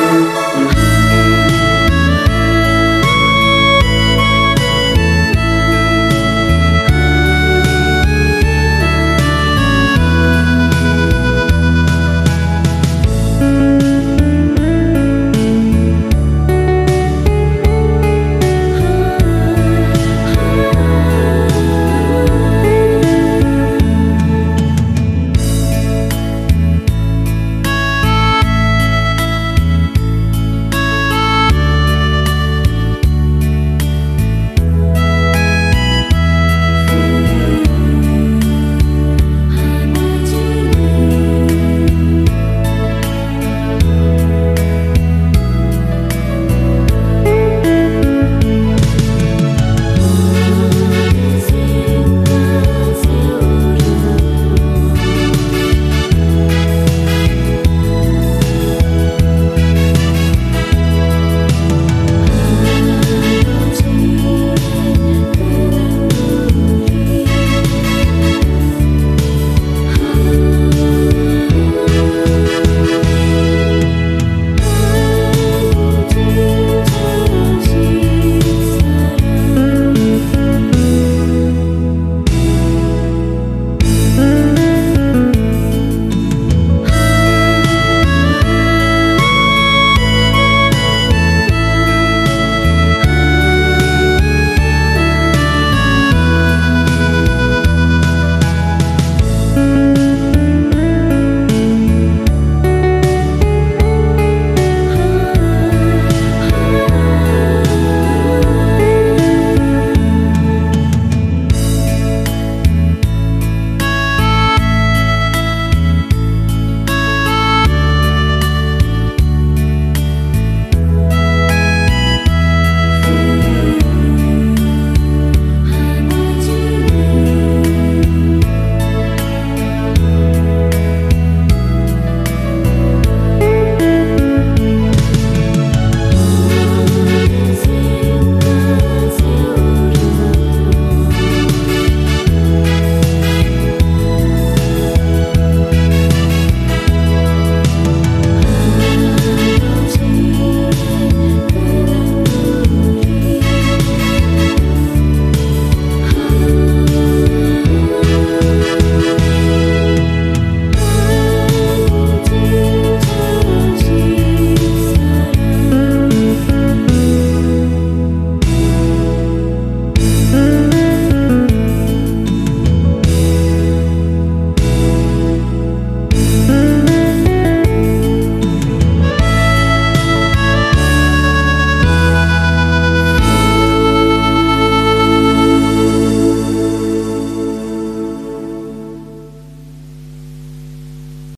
Música